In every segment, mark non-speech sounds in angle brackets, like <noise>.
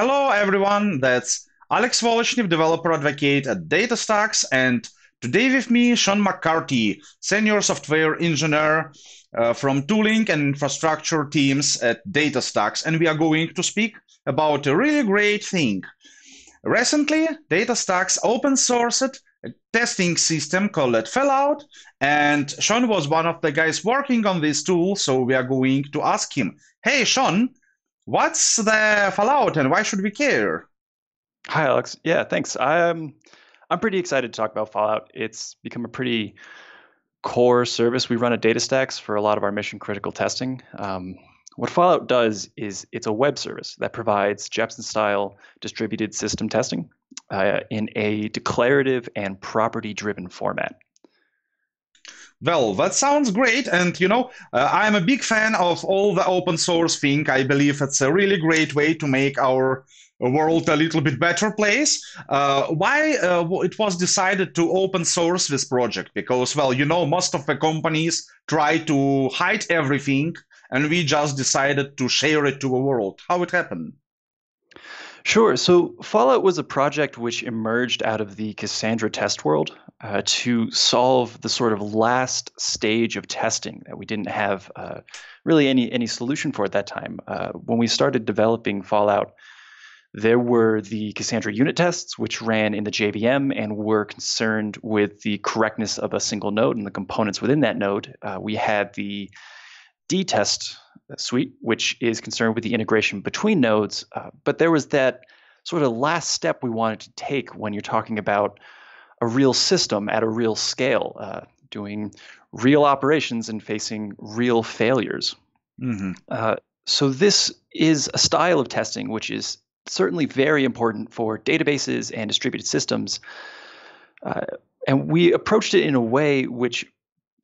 Hello, everyone. That's Aleks Volochnev, developer advocate at DataStax, and today with me, Sean McCarthy, senior software engineer uh, from tooling and infrastructure teams at DataStax, and we are going to speak about a really great thing. Recently, DataStax open sourced a testing system called Fallout, and Sean was one of the guys working on this tool, so we are going to ask him, hey, Sean, What's the Fallout and why should we care? Hi, Aleks. Yeah, thanks. I'm I'm pretty excited to talk about Fallout. It's become a pretty core service we run at DataStax for a lot of our mission critical testing. Um, what Fallout does is it's a web service that provides Jepsen style distributed system testing uh, in a declarative and property driven format. Well, that sounds great. And, you know, uh, I'm a big fan of all the open source thing. I believe it's a really great way to make our world a little bit better place. Uh, why uh, it was decided to open source this project? Because, well, you know, most of the companies try to hide everything, and we just decided to share it to the world. How it happened? Sure. So Fallout was a project which emerged out of the Cassandra test world uh, to solve the sort of last stage of testing that we didn't have uh, really any any solution for at that time. Uh, when we started developing Fallout, there were the Cassandra unit tests, which ran in the JVM and were concerned with the correctness of a single node and the components within that node. Uh, we had the dtest suite, which is concerned with the integration between nodes. Uh, but there was that sort of last step we wanted to take when you're talking about a real system at a real scale, uh, doing real operations and facing real failures. Mm-hmm. Uh, so, this is a style of testing which is certainly very important for databases and distributed systems. Uh, and we approached it in a way which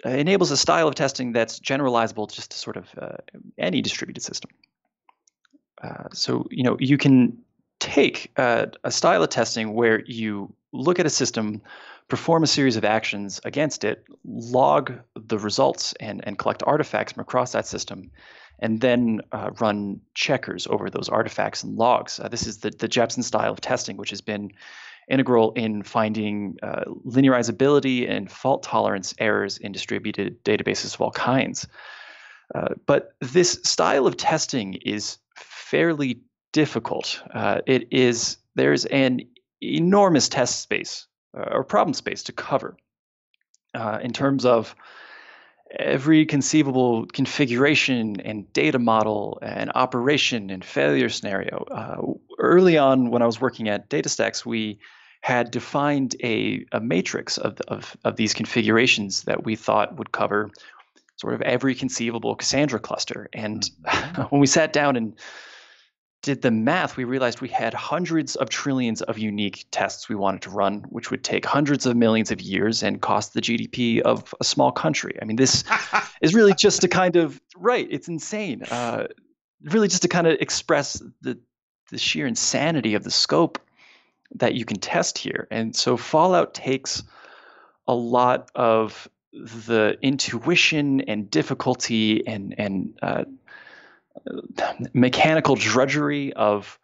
uh, enables a style of testing that's generalizable just to sort of uh, any distributed system. Uh, so you know you can take a, a style of testing where you look at a system, perform a series of actions against it, log the results, and and collect artifacts from across that system, and then uh, run checkers over those artifacts and logs. Uh, this is the the Jepsen style of testing, which has been integral in finding uh, linearizability and fault tolerance errors in distributed databases of all kinds. Uh, but this style of testing is fairly difficult. Uh, it is there's an enormous test space uh, or problem space to cover uh, in terms of every conceivable configuration and data model and operation and failure scenario. Uh, early on, when I was working at DataStax, we had defined a, a matrix of, of, of these configurations that we thought would cover sort of every conceivable Cassandra cluster. And mm-hmm. <laughs> when we sat down and did the math, we realized we had hundreds of trillions of unique tests we wanted to run, which would take hundreds of millions of years and cost the GDP of a small country. I mean, this <laughs> is really just to kind of right. It's insane. Uh, really, just to kind of express the the sheer insanity of the scope that you can test here. And so Fallout takes a lot of the intuition and difficulty and and uh, mechanical drudgery of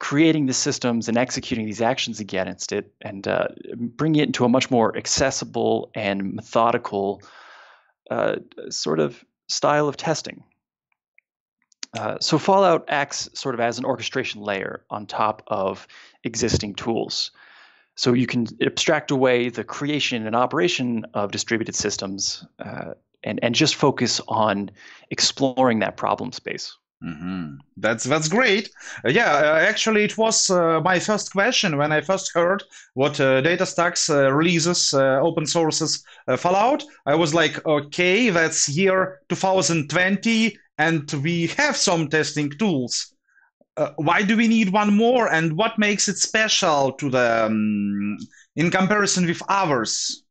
creating the systems and executing these actions against it and uh, bringing it into a much more accessible and methodical uh, sort of style of testing. Uh, so Fallout acts sort of as an orchestration layer on top of existing tools. So you can abstract away the creation and operation of distributed systems uh, and, and just focus on exploring that problem space. Mm-hmm. That's that's great. Uh, yeah, uh, actually, it was uh, my first question when I first heard what uh, DataStax uh, releases uh, open sources Fallout. I was like, okay, that's year 2020, and we have some testing tools. why do we need one more, and what makes it special to the um, in comparison with others?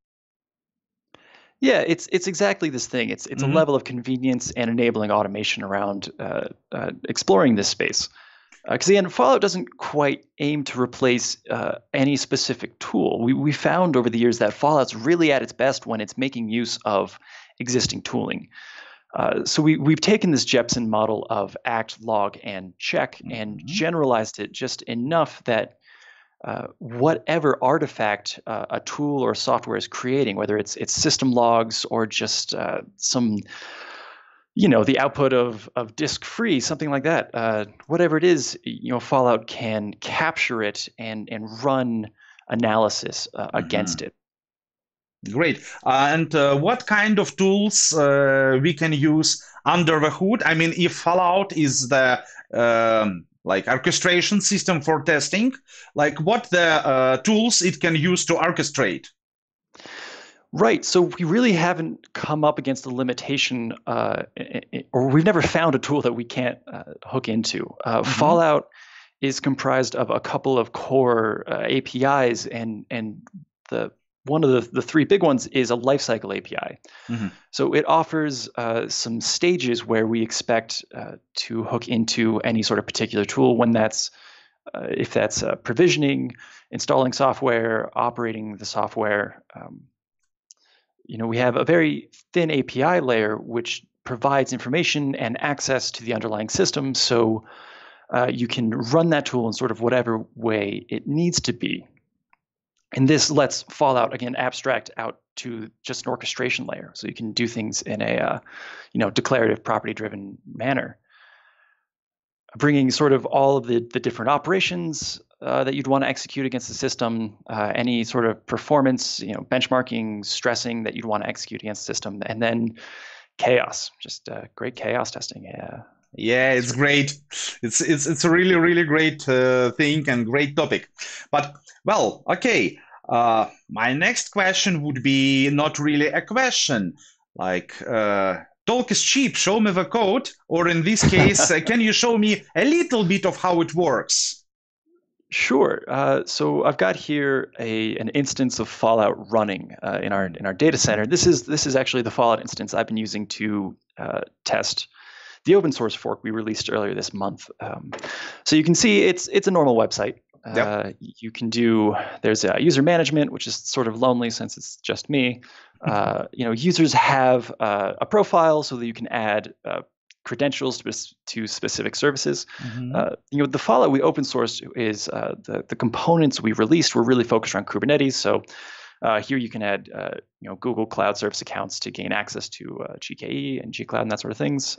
Yeah, it's it's exactly this thing. It's it's mm-hmm. a level of convenience and enabling automation around uh, uh, exploring this space. Because uh, again, Fallout doesn't quite aim to replace uh, any specific tool. We we found over the years that Fallout's really at its best when it's making use of existing tooling. Uh, so we, we've taken this Jepsen model of act, log, and check mm-hmm. and generalized it just enough that uh, whatever artifact uh, a tool or software is creating, whether it's it's system logs or just uh, some, you know, the output of of disk free, something like that, uh, whatever it is, you know, Fallout can capture it and and run analysis uh, mm-hmm. against it. Great. and what kind of tools we can use under the hood? I mean, if Fallout is the um, like orchestration system for testing, like what the uh, tools it can use to orchestrate. Right. So we really haven't come up against a limitation, uh, or we've never found a tool that we can't uh, hook into. Uh, mm-hmm. Fallout is comprised of a couple of core uh, APIs, and and the one of the, the three big ones is a lifecycle API. Mm-hmm. So it offers uh, some stages where we expect uh, to hook into any sort of particular tool when that's uh, if that's uh, provisioning, installing software, operating the software. Um, you know, we have a very thin API layer which provides information and access to the underlying system, so uh, you can run that tool in sort of whatever way it needs to be. And this lets Fallout again abstract out to just an orchestration layer, so you can do things in a uh, you know declarative property-driven manner, bringing sort of all of the the different operations uh, that you'd want to execute against the system, uh, any sort of performance, you know, benchmarking, stressing that you'd want to execute against the system, and then chaos, just uh, great chaos testing. Yeah. Yeah, it's great. It's it's it's a really really great uh, thing and great topic. But well, okay. Uh, my next question would be not really a question, like uh, talk is cheap. Show me the code, or in this case, uh, <laughs> can you show me a little bit of how it works? Sure. Uh, so I've got here a an instance of Fallout running uh, in our in our data center. This is this is actually the Fallout instance I've been using to uh, test the open source fork we released earlier this month. Um, so you can see it's it's a normal website. Yep. Uh, you can do there's a user management, which is sort of lonely since it's just me. Uh, you know, users have uh, a profile so that you can add uh, credentials to, to specific services. Mm-hmm. Uh, you know, the Fallout we open sourced is uh, the the components we released were really focused around Kubernetes. So here you can add you know Google Cloud Service accounts to gain access to GKE and G Cloud and that sort of things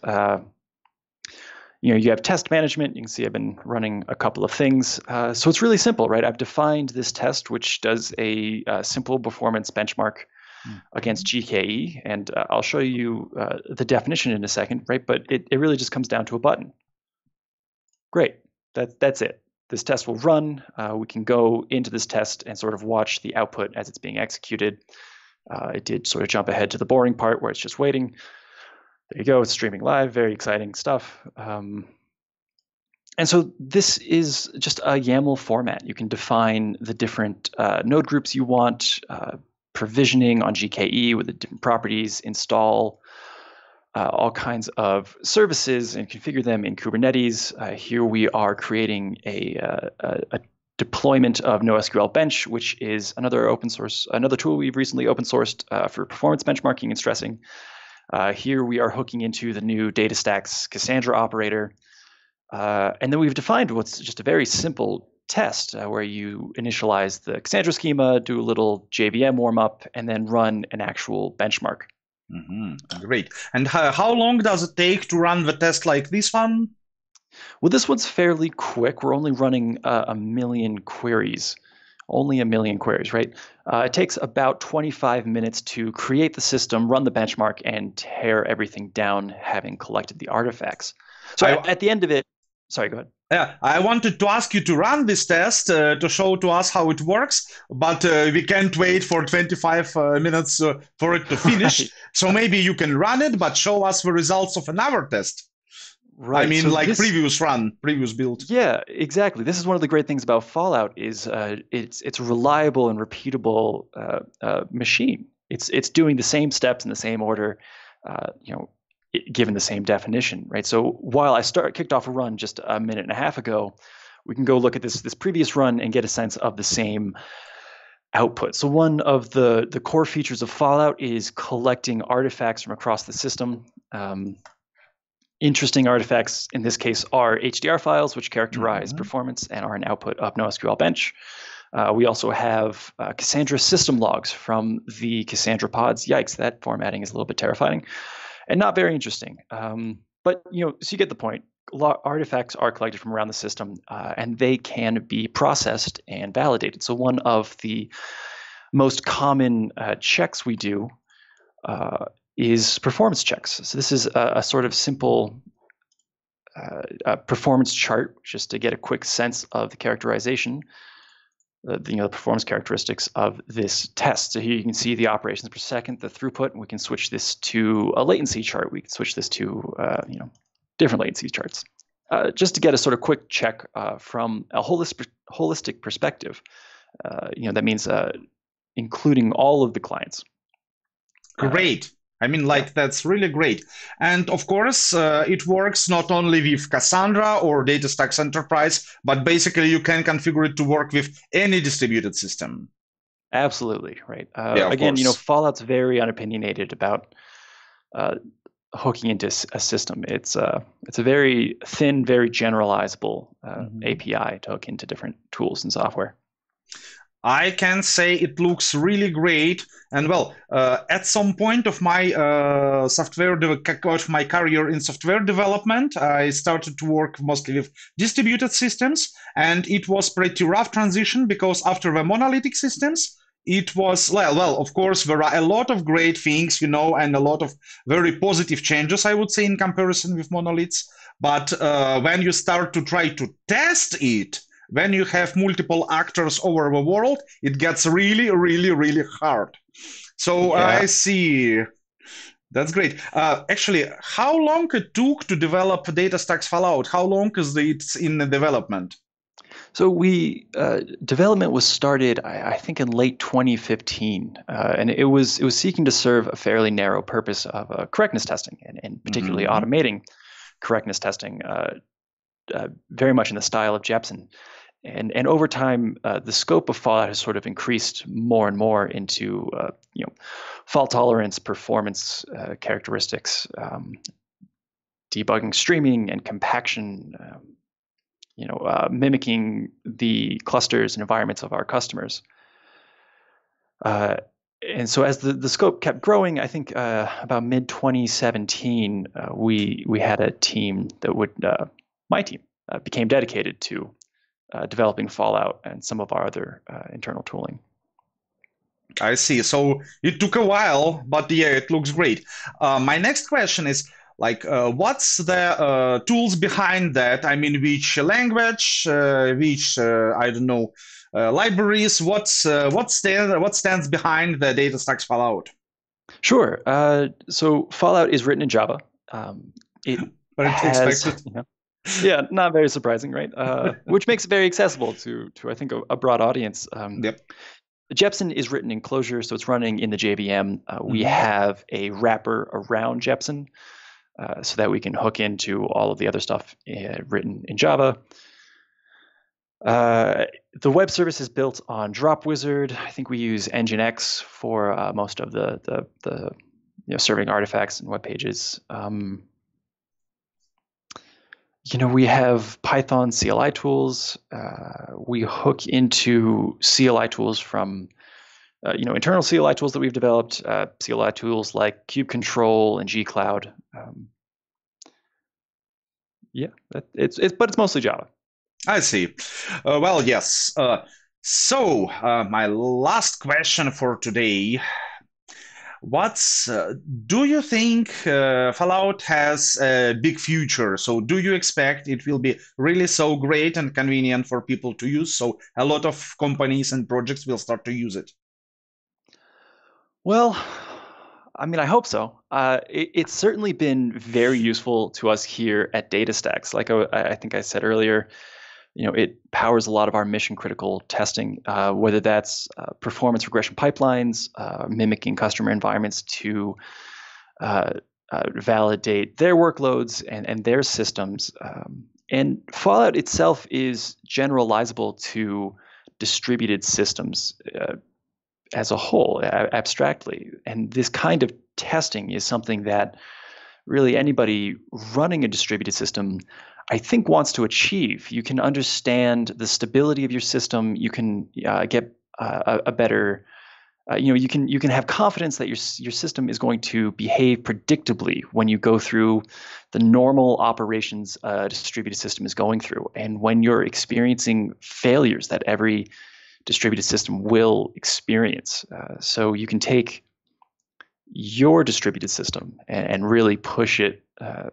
you know, you have test management. You can see I've been running a couple of things. Uh, so it's really simple, right? I've defined this test, which does a, a uh, simple performance benchmark mm. against GKE, and uh, I'll show you uh, the definition in a second, right? But it, it really just comes down to a button. Great, that, that's it. This test will run. Uh, we can go into this test and sort of watch the output as it's being executed. Uh, it did sort of jump ahead to the boring part where it's just waiting there you go. It's streaming live. Very exciting stuff. Um, and so this is just a YAML format. You can define the different uh, node groups you want, uh, provisioning on GKE with the different properties, install uh, all kinds of services and configure them in Kubernetes. Uh, here we are creating a, uh, a, a deployment of NoSQL Bench, which is another open source, another tool we've recently open sourced uh, for performance benchmarking and stressing. Uh, here we are hooking into the new DataStax Cassandra operator. Uh, and then we've defined what's just a very simple test uh, where you initialize the Cassandra schema, do a little JVM warm up, and then run an actual benchmark. Mm-hmm. Great. And how, how long does it take to run the test like this one? Well, this one's fairly quick. We're only running uh, a million queries only a million queries, right? Uh, it takes about 25 minutes to create the system, run the benchmark, and tear everything down, having collected the artifacts. So I, at the end of it, sorry, go ahead. Yeah, I wanted to ask you to run this test uh, to show to us how it works, but uh, we can't wait for 25 uh, minutes uh, for it to finish. right. <laughs> So maybe you can run it, but show us the results of another test. Right. I mean, so like this, previous run, previous build. Yeah, exactly. This is one of the great things about Fallout is uh, it's it's a reliable and repeatable uh, uh, machine. It's it's doing the same steps in the same order, uh, you know, given the same definition, right? So while I start kicked off a run just a minute and a half ago, we can go look at this this previous run and get a sense of the same output. So one of the the core features of Fallout is collecting artifacts from across the system. Um, interesting artifacts in this case are HDR files, which characterize mm-hmm. performance and are an output of NoSQL Bench. Uh, we also have uh, Cassandra system logs from the Cassandra pods. Yikes, that formatting is a little bit terrifying and not very interesting. Um, but you know, so you get the point. Artifacts are collected from around the system, uh, and they can be processed and validated. So one of the most common uh, checks we do uh, is performance checks. So this is a, a sort of simple uh, performance chart, just to get a quick sense of the characterization uh, the, you know, the performance characteristics of this test. So here you can see the operations per second, the throughput, and we can switch this to a latency chart. We can switch this to, uh, you know, different latency charts. Uh, just to get a sort of quick check uh, from a holistic, holistic perspective, uh, you know, that means including all of the clients. Great. I mean, like, that's really great. And of course, uh, it works not only with Cassandra or DataStax Enterprise, but basically you can configure it to work with any distributed system. Absolutely, right. Uh, yeah, again, course. you know, Fallout's very unopinionated about uh, hooking into a system. It's, uh, it's a very thin, very generalizable uh, mm-hmm. API to hook into different tools and software. I can say it looks really great. And well, uh, at some point of my uh, software de- of my career in software development, I started to work mostly with distributed systems, and it was pretty rough transition because after the monolithic systems, it was well, well. Of course, there are a lot of great things, you know, and a lot of very positive changes, I would say, in comparison with monoliths. But uh, when you start to try to test it, when you have multiple actors over the world, it gets really, really, really hard. So yeah. I see. That's great. Uh, actually, how long it took to develop DataStax Fallout? How long is it in the development? So we uh, development was started, I, I, think, in late 2015, uh, and it was it was seeking to serve a fairly narrow purpose of uh, correctness testing, and, and particularly mm-hmm. automating correctness testing, uh, uh, very much in the style of Jepsen and and over time, uh, the scope of Fallout has sort of increased more and more into uh, you know fault tolerance, performance uh, characteristics, um, debugging, streaming, and compaction. Um, you know, uh, mimicking the clusters and environments of our customers. Uh, and so, as the, the scope kept growing, I think uh, about mid 2017, we we had a team that would my team became dedicated to uh, developing Fallout and some of our other uh, internal tooling. I see. So it took a while, but yeah, it looks great. Uh, my next question is like, uh, what's the uh, tools behind that? I mean, which language, uh, which I don't know, libraries? What's what stand what stands behind the DataStax Fallout? Sure. so Fallout is written in Java. Um, it <laughs> but has, you know, <laughs> yeah, not very surprising, right? Uh, <laughs> which makes it very accessible to to I think a, a broad audience. Um, yep. Jepsen is written in Clojure, so it's running in the JVM. Uh, we mm-hmm. have a wrapper around Jepsen, uh, so that we can hook into all of the other stuff uh, written in Java. Uh, the web service is built on Dropwizard. I think we use Nginx for uh, most of the the, the you know, serving artifacts and web pages. Um, you know, we have Python CLI tools. Uh, we hook into CLI tools from, uh, you know, internal CLI tools that we've developed, uh, CLI tools like kubectl and gcloud. Um, yeah, it's, it's, but it's mostly Java. I see. Uh, well, yes. Uh, so, uh, my last question for today What's uh, do you think uh, Fallout has a big future? So do you expect it will be really so great and convenient for people to use? So a lot of companies and projects will start to use it. Well, I mean, I hope so. Uh, it, it's certainly been very useful to us here at DataStax. Like I, I think I said earlier, you know, it powers a lot of our mission critical testing, uh, whether that's uh, performance regression pipelines, uh, mimicking customer environments to uh, uh, validate their workloads and, and their systems. Um, and Fallout itself is generalizable to distributed systems. Uh, as a whole, abstractly. And this kind of testing is something that really anybody running a distributed system, I think, wants to achieve. You can understand the stability of your system. You can uh, get uh, a, better uh, you know you can you can have confidence that your your system is going to behave predictably when you go through the normal operations a distributed system is going through and when you're experiencing failures that every distributed system will experience uh, so you can take your distributed system and, and really push it uh,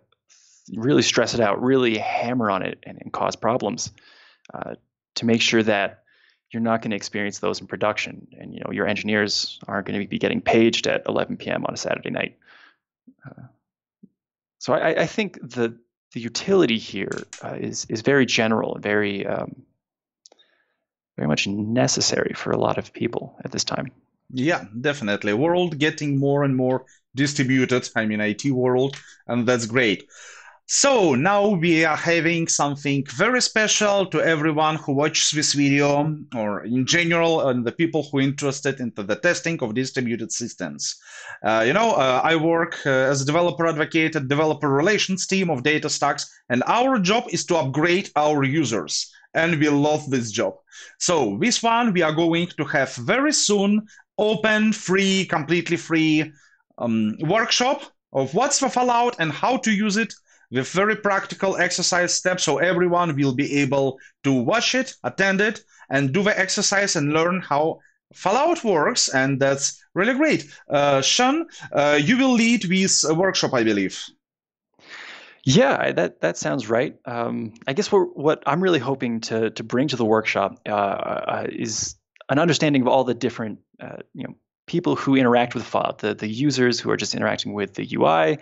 really stress it out really hammer on it and, and cause problems uh, to make sure that you're not going to experience those in production. And you know your engineers aren't going to be getting paged at 11 p.m on a saturday night. Uh, so I, I, think the the utility here uh, is is very general and very um, very much necessary for a lot of people at this time. Yeah definitely. World getting more and more distributed. I mean it world and that's great so now we are having something very special to everyone who watches this video or in general and the people who are interested into the testing of distributed systems. Uh, you know, uh, I work uh, as a developer advocate at developer relations team of DataStax and our job is to upgrade our users and we love this job. So this one we are going to have very soon open, free, completely free um, workshop of what's the Fallout and how to use it with very practical exercise steps so everyone will be able to watch it, attend it, and do the exercise and learn how Fallout works, and that's really great. Uh, Sean, uh, you will lead this workshop, I believe. Yeah, that that sounds right. Um, I guess what what I'm really hoping to to bring to the workshop uh, uh, is an understanding of all the different uh, you know people who interact with Fallout, the the users who are just interacting with the UI,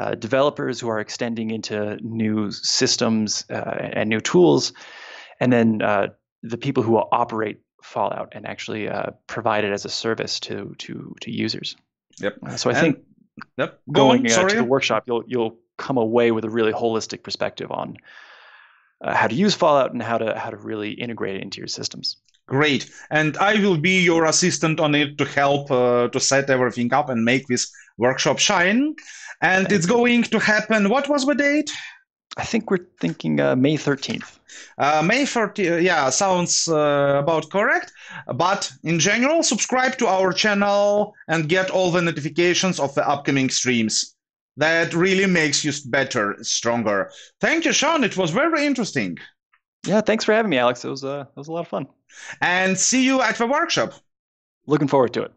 uh, developers who are extending into new systems uh, and new tools, and then uh, the people who will operate Fallout and actually uh, provide it as a service to to to users. Yep. Uh, so I and, think yep. Go going to the workshop, you'll you'll come away with a really holistic perspective on how to use Fallout and how to how to really integrate it into your systems. Great. And I will be your assistant on it to help uh, to set everything up and make this workshop shine. And Thank it's you. going to happen. What was the date? I think we're thinking uh, May 13th. Uh, May 30th, uh, yeah, sounds uh, about correct. But in general, subscribe to our channel and get all the notifications of the upcoming streams. That really makes you better, stronger. Thank you, Sean. It was very interesting. Yeah, thanks for having me, Aleks. It was, uh, it was a lot of fun. And see you at the workshop. Looking forward to it.